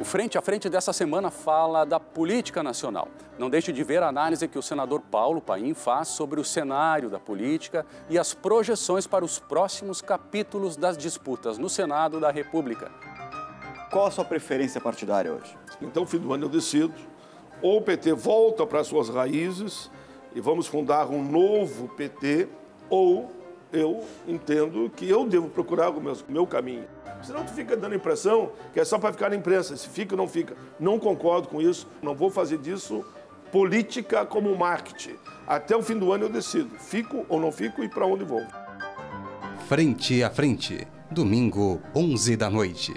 O Frente a Frente dessa semana fala da política nacional. Não deixe de ver a análise que o senador Paulo Paim faz sobre o cenário da política e as projeções para os próximos capítulos das disputas no Senado da República. Qual a sua preferência partidária hoje? Então, fim do ano eu decido. Ou o PT volta para suas raízes e vamos fundar um novo PT, ou eu entendo que eu devo procurar o meu, meu caminho. Senão tu fica dando a impressão que é só para ficar na imprensa, se fica ou não fica. Não concordo com isso, não vou fazer disso política como marketing. Até o fim do ano eu decido, fico ou não fico e para onde vou. Frente a frente, domingo, 11 da noite.